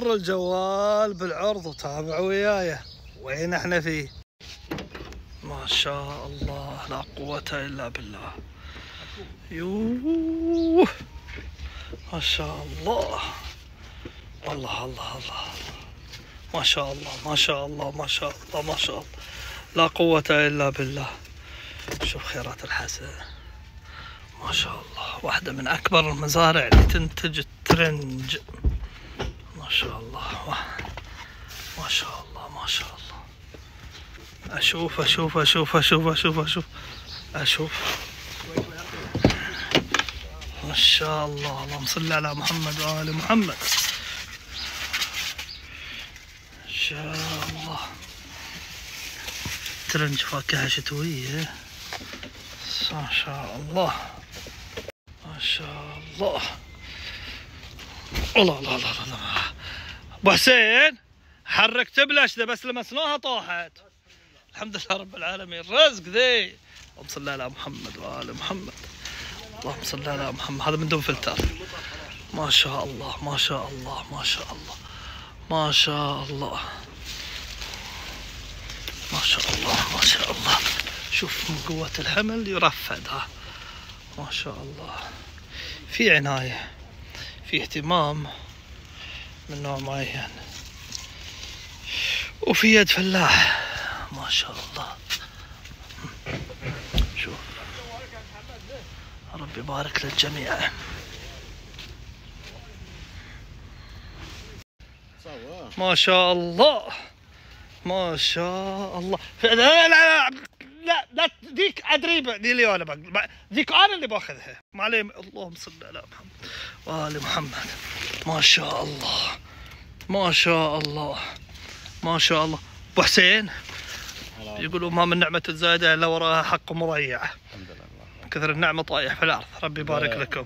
الجوال بالعرض وتابع وياي. وين إحنا فيه؟ ما شاء الله لا قوة إلا بالله. يوه ما شاء الله. الله الله الله. ما شاء الله ما شاء الله ما شاء الله ما شاء الله. لا قوة إلا بالله. شوف خيرات الحسن. ما شاء الله. واحدة من أكبر المزارع اللي تنتج الترنج شاء الله. ما شاء الله ما شاء الله. أشوف أشوف أشوف أشوف أشوف أشوف. أشوف. ما شاء الله. اللهم صل على محمد وآل محمد. ما شاء الله. ترنج فاكهة شتوية. ما شاء الله. ما شاء الله. الله الله الله الله. ابو حسين حركت بلش ذا بس لمسناها طاحت. الحمد لله رب العالمين. رزق ذي. اللهم صل على محمد وآل محمد. اللهم صل على محمد. هذا من دون فلتر. ما شاء الله ما شاء الله ما شاء الله. ما شاء الله. ما شاء الله ما شاء الله. شوف من قوة الحمل يرفد. ها ما شاء الله. في عناية في اهتمام. من نوع معين. وفي يد فلاح. ما شاء الله. شوف. ربي يبارك للجميع. ما شاء الله. ما شاء الله. لا لا لا لا, لا ذيك أدري ذي اللي أنا ذيك أنا اللي باخذها. ما عليه اللهم صل على محمد وآل محمد. ما شاء الله. ما شاء الله. ما شاء الله. أبو حسين يقولوا ما من نعمة زايدة إلا وراها حق مريع الحمد لله. كثر النعمة طايح في الأرض. ربي يبارك لكم.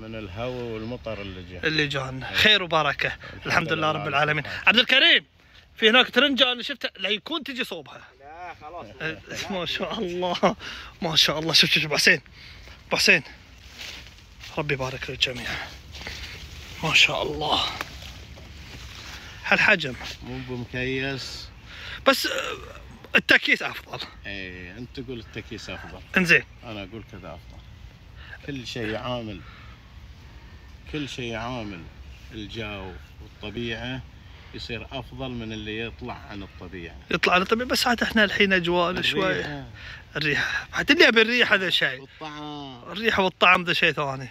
من الهواء والمطر اللي جاء. اللي جانا خير وبركة. الحمد لله لله رب العالمين. عبد الكريم في هناك ترنجة أنا شفتها لا يكون تجي صوبها. لا خلاص. ما شاء الله. ما شاء الله. شوف شوف ابو حسين ابو حسين ربي يبارك للجميع ما شاء الله. هالحجم. مو بمكيس. بس آه، التكييس أفضل. اي أنت تقول التكييس أفضل. إنزين. أنا أقول كذا أفضل. كل شيء عامل. كل شيء عامل. الجو والطبيعة. يصير أفضل من اللي يطلع عن الطبيعة. يطلع على طبيعي بس عاد إحنا الحين اجواء شوي. الريحه بعد اللي ابي الريحه هذا شيء. والطعام. الريحه والطعم ذا شيء ثاني.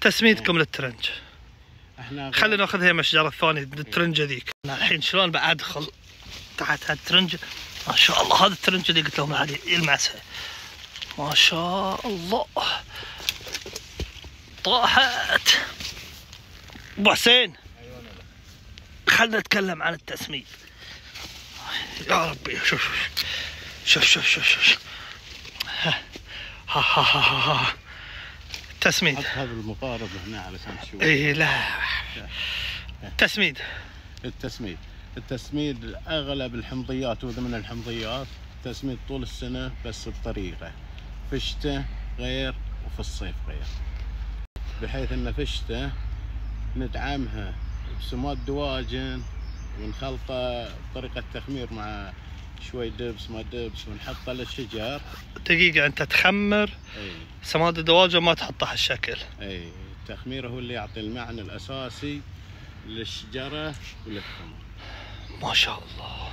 تسميتكم للترنج. إحنا خلينا ناخذ هي الشجره الثانية الترنجه ذيك أنا الحين شلون بادخل تحت هالترنجه ما شاء الله هذا الترنجه اللي قلت لهم عليه يلمسها ما شاء الله. طاحت. أبو حسين. خلنا نتكلم عن التسميد يا ربي شوف شوف شوف شوف شوف شوف ها ها ها ها ها تسميد. حط هذا المقارب هنا علشان تشوف اي لا. تسميد. التسميد. التسميد أغلب الحمضيات وذا من الحمضيات تسميد طول السنة بس بطريقة. في الشتاء غير وفي الصيف غير. بحيث إن في الشتاء ندعمها بسماد دواجن ونخلطه بطريقه تخمير مع شوي دبس ما دبس ونحطه للشجر دقيقة أنت تخمر. اي سماد الدواجن ما تحطها هالشكل اي التخمير هو اللي يعطي المعنى الأساسي للشجرة وللثمر ما شاء الله.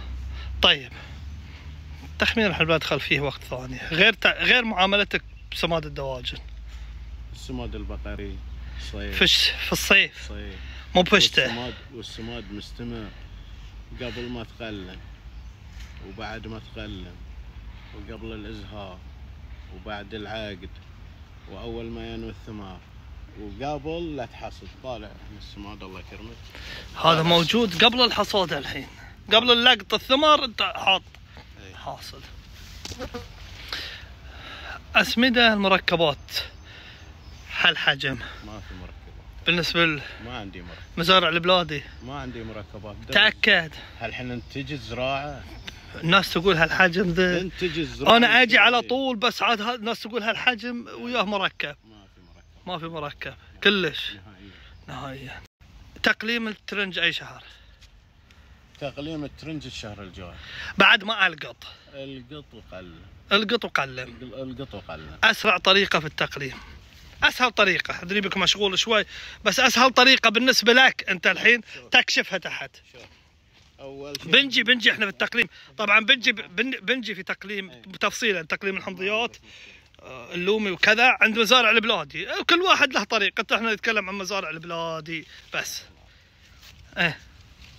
طيب. التخمير إحنا بدخل فيه وقت ثاني. غير تع... غير معاملتك بسماد الدواجن. السماد البقري صيف في. في الصيف. صيف مو بفشته والسماد والسماد مستمر قبل ما تقلم وبعد ما تقلم وقبل الإزهار وبعد العقد وأول ما ينوي الثمار وقبل لا تحصد. طالع من السماد الله يكرمك. هذا موجود قبل الحصاد الحين. قبل اللقط الثمار انت حاط. أي. حاصل. أسمدة المركبات. هالحجم ما في مركبات بالنسبة ما عندي مركب. لمزارع البلادي. ما عندي مركبات. درج. تأكد. الحين انتج الزراعه الناس تقول هالحجم ذا انتج الزراعه أنا أجي على طول بس عاد ها- الناس تقول هالحجم وياه مركب. ما في مركب. ما في مركب. كلش. نهائيا. نهائيا. تقليم الترنج أي شهر؟ تقليم الترنج الشهر الجاي. بعد ما ألقط. القط وقلم. القط وقلم. القط وقلم أسرع طريقة في التقليم. أسهل طريقة. أدري بك مشغول شوي بس أسهل طريقة بالنسبة لك أنت الحين تكشفها تحت. أول شيء بنجي بنجي إحنا في التقليم. طبعا بنجي بن- بنجي في تقليم تفصيلا تقليم الحمضيات آه، اللومي وكذا عند مزارع البلادي. آه، كل واحد له طريقته إحنا نتكلم عن مزارع البلادي بس. إيه.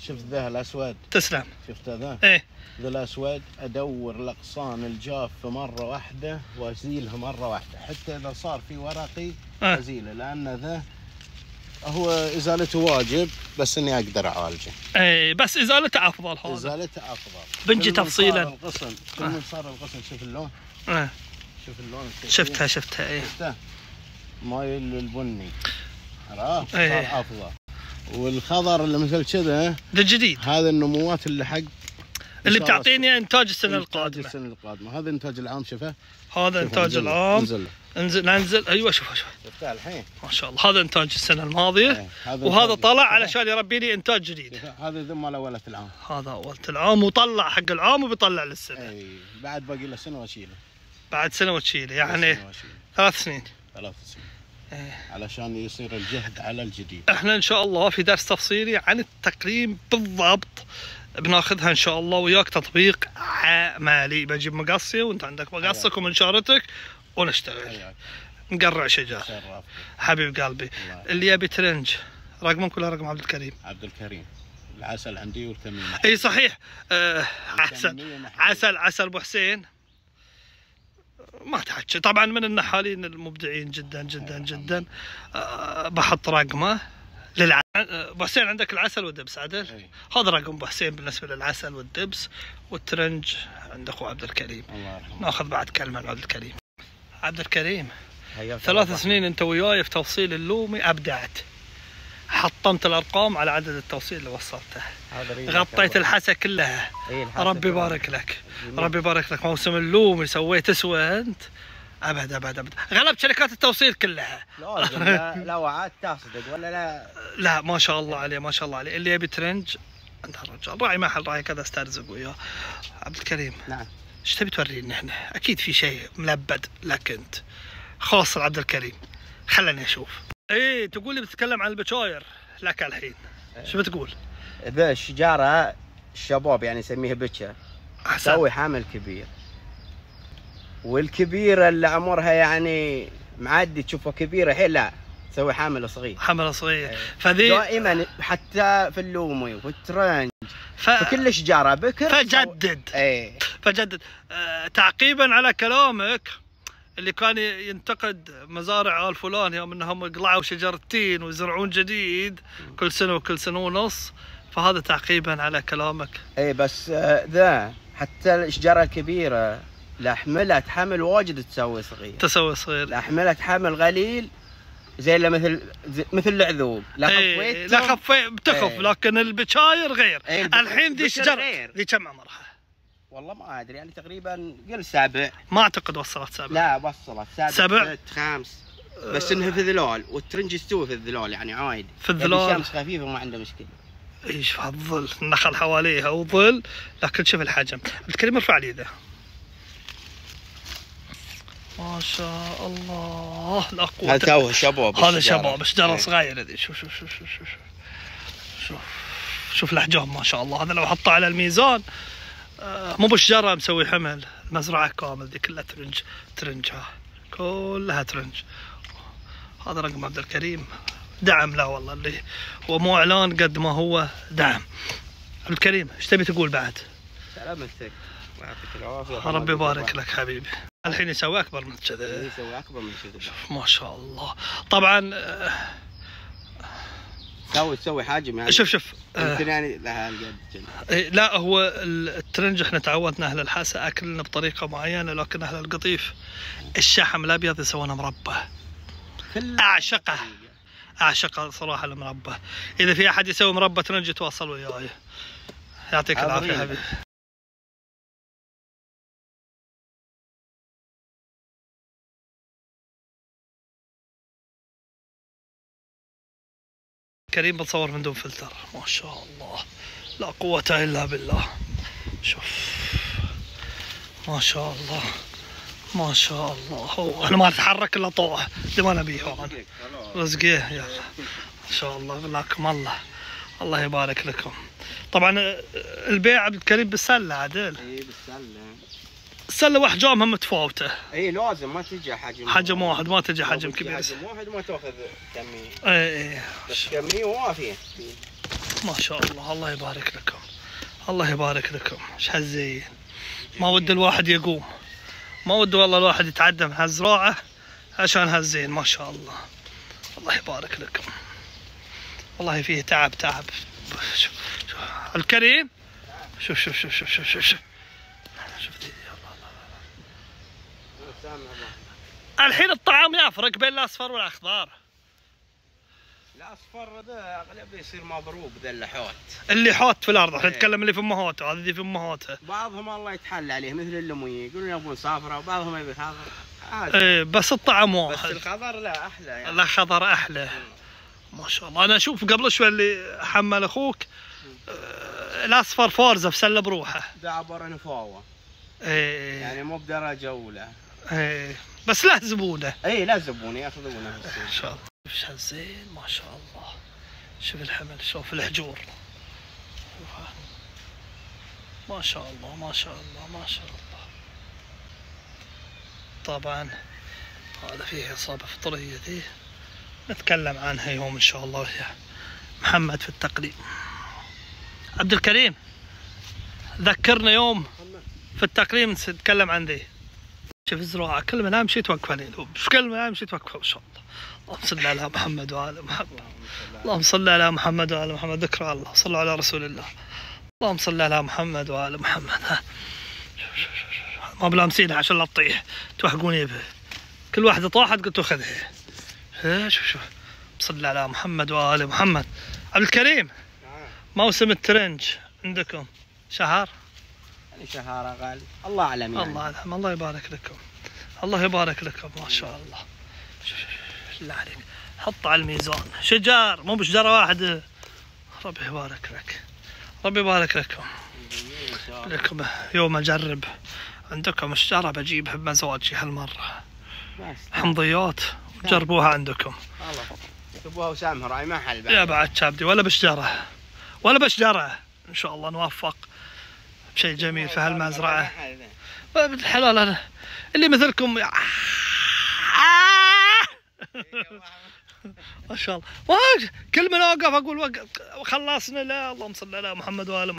شفت ذا الأسود؟ تسلم. شفت ذا؟ إيه. ذا الأسود أدور الأغصان الجافه مرة واحدة وأزيلها مرة واحدة. حتى إذا صار في ورقي آه. أزيله لأن ذا هو إزالته واجب بس إني أقدر أعالجه. إيه بس إزالته أفضل هذا. إزالته أفضل. بنجي تفصيلاً. كل من صار الغصن شوف اللون. إيه شوف اللون. شفتها شفتها إيه شفته مايل البني عرفت. صار أفضل. والخضر اللي مثل كذا ده جديد. هذا النموات اللي حق اللي بتعطيني إنتاج السنة إنتاج القادمة. السنة القادمة. هذا إنتاج العام شوفه. هذا إنتاج انزل العام. انزل. انزل ننزل أيوه شوف شوف الحين. ما شاء الله. هذا إنتاج السنة الماضية. إيه، هذا وهذا طلع علشان يربي لي إنتاج جديد. هذا ذم مال ولة العام. هذا اولت العام وطلع حق العام وبيطلع للسنة. اي بعد باقي له سنة واشيله بعد سنة وتشيله يعني. ثلاث سنين. ثلاث سنين. إيه. علشان يصير الجهد على الجديد. إحنا إن شاء الله في درس تفصيلي عن التقليم بالضبط. بناخذها إن شاء الله وياك تطبيق عملي. بجيب مقصي وأنت عندك مقصك ومنشارتك ونشتغل. نقرع شجر. حبيب قلبي. اللي يبي ترنج رقمك ولا رقم عبد الكريم؟ عبد الكريم. العسل عندي والكمين إي صحيح. آه عسل. عسل عسل أبو حسين. ما تحكي طبعا من النحالين المبدعين جدا جدا جدا. آه بحط رقمه. للع... آه، ابو حسين عندك العسل والدبس عدل. هذا رقم ابو حسين بالنسبة للعسل والدبس والترنج عند أخو عبد الكريم. الله يرحمه. ناخذ بعد كلمة عن عبد الكريم عبد الكريم ثلاث. سنين أنت وياي في توصيل اللومي أبدعت. حطمت الأرقام على عدد التوصيل اللي وصلته. غطيت. الحسا كلها. إيه، ربي. يبارك لك. ربي يبارك لك. موسم اللومي سويت أنت. أبد أبد أبد. غلبت شركات التوصيل كلها. لا, لا وعاد تصدق ولا لا. لا ما شاء الله عليه ما شاء الله عليه. اللي يبي ترنج أنت الرجال. راعي محل راعي كذا استرزق وياه عبد الكريم نعم. إيش تبي تورينا إحنا؟ أكيد في شيء ملبد لك أنت. خاص لعبد الكريم خلني أشوف. إيه تقول لي بتتكلم عن البشاير لك الحين. شو بتقول؟ ذا الشجارة الشباب يعني يسميها بتشا. أحسن. تسوي حمل كبير. والكبيرة اللي عمرها يعني معدي تشوفها كبيرة حيل لا تسوي حامل صغير حمل صغير إيه. فذي دائما حتى في اللومي والترنج ف... في كل شجره بكر فجدد. إيه. فجدد. آه تعقيبا على كلامك اللي كان ينتقد مزارع آل فلان يوم إنهم يقلعوا شجرتين ويزرعون جديد كل سنة وكل سنة ونص. فهذا تعقيبا على كلامك. إيه بس آه، ذا حتى الشجرة الكبيره لا حملت حمل واجد تسوي صغير. تسوي صغير. لا حملت حمل قليل زي اللي مثل زي مثل العذوب. لا إيه، خفيت لا خفي بتخف إيه. لكن البشاير غير. الب- الحين شجرة. غير. ذي كم عمرها؟ والله ما أدري يعني تقريبا قل سبع ما أعتقد وصلت سبع لا وصلت. سبع سبع؟ خمس بس إنها في ذلال والترنج يستوي في الذلال يعني عايد في يعني الذلال. الشمس خفيفة ما عنده مشكلة. إيش الظل؟ النخل حواليها وظل لكن شوف الحجم. الكريم ارفع لي ذا ما شاء الله. لا قوة. هذا توه شباب هذا. شباب شجرة إيه. صغيرة ذي شوف شوف شوف شوف شوف شوف. شوف الأحجام ما شاء الله. هذا لو حطه على الميزان آه، مو بشجرة مسوي حمل مزرعة كامل ذي كلها ترنج ترنج ها كلها ترنج. هذا رقم عبد الكريم. دعم لا والله اللي هو مو إعلان قد ما هو دعم. عبد الكريم إيش تبي تقول بعد؟ سلامتك. يعطيك العافية. ربي يبارك لك حبيبي. الحين يسوي أكبر من كذا. يسوي أكبر من كذا. ما شاء الله. طبعا آه، تسوي تسوي حجم يعني شوف شوف آه، يمكن يعني لها. إيه، لا هو ال- الترنج إحنا تعودنا أهل الحاسة أكلنا بطريقة معينة لكن أهل القطيف الشحم الأبيض يسوونه مربى. أعشقه. أعشقه صراحة المربى. إذا في أحد يسوي مربى ترنج يتواصل وياي. يعطيك العافية. حبيبي. الكريم بتصور من دون فلتر. ما شاء الله. لا قوة إلا بالله. شوف. ما شاء الله. ما شاء الله. هو أنا ما أتحرك إلا طوع اللي ما نبيه رزقيه يلا. ان شاء الله. غلاكم الله. الله يبارك لكم. طبعا آه، البيع عبد الكريم بالسلة عدل. اي بالسلة. سله واحد جامها متفاوته اي لازم ما تجي حجم حجم واحد ما تجي حجم كبير. حجم واحد ما تاخذ كمية. اي اي بس كمية وافية. ما شاء الله. الله يبارك لكم. الله يبارك لكم. إيش هالزين ما ود الواحد يقوم. ما ود والله الواحد يتعدى من هالزراعة عشان هالزين ما شاء الله. الله يبارك لكم. والله فيه تعب تعب. شوف شوف. الكريم. شوف شوف شوف شوف شوف شوف شوف, شوف. الحين الطعام يفرق بين الأصفر والأخضر. الأصفر ذا أغلب يصير مضروب ذا اللحوت. اللي حوت في الأرض إحنا إيه. نتكلم اللي في امهاته هذه في امهاته بعضهم الله يتحل عليه مثل اللمويه يقولون يبون صافره وبعضهم يبي خضر. إيه بس الطعم بس واحد الخضر لا أحلى يعني. لا خضر أحلى. ما شاء الله. أنا أشوف قبل شوي اللي حمل أخوك آه، الأصفر فورزة في سله بروحه ذا عبر نفاوه إيه. يعني مو بدرجة أولى. إيه. بس له زبونه اي لا زبون ياخذونه إن شاء الله. شوف زين ما شاء الله. شوف الحمل شوف الحجور. ما شاء الله ما شاء الله ما شاء الله. طبعا هذا فيه إصابة فطرية دي نتكلم عنها يوم إن شاء الله يا محمد في التقليم عبد الكريم ذكرنا يوم في التقليم نتكلم عن ذي. شوف الزراعة كل ما نام شي توقف عليه في كل ما نام شي توقف إن شاء الله. اللهم صل على محمد وآل محمد. اللهم صل على محمد وآل محمد. ذكر الله. صلوا على رسول الله. اللهم صل على محمد وآل محمد. ها. ما بلامسينها عشان لا تطيح. توحقوني به. كل واحدة طاحت قلت خذها. ها شوف شوف. صل على محمد وآل محمد. عبد الكريم موسم الترنج عندكم. شهر؟ يعني شهاره غالي الله أعلم يعني. الله يرحم الله يبارك لكم. الله يبارك لكم. ما شاء الله. شوف شوف شوف الله عليك؟ حط على الميزان. شجار. مو بشجره واحدة ربي يبارك لك. ربي يبارك لكم. الله. لكم يوم أجرب. عندكم شجره بجيبها بمزاجي هالمرة. حمضيات. جربوها عندكم. خلاص ابوها وسام راي ما حل بعد. يا بعد شابدي. ولا بشجرة. ولا بشجرة. إن شاء الله نوفق بشيء جميل في هالمزرعه بالحلال أنا اللي مثلكم. ما شاء الله. كل ما أوقف أقول وق- خلصنا. لا اللهم صل على محمد وآل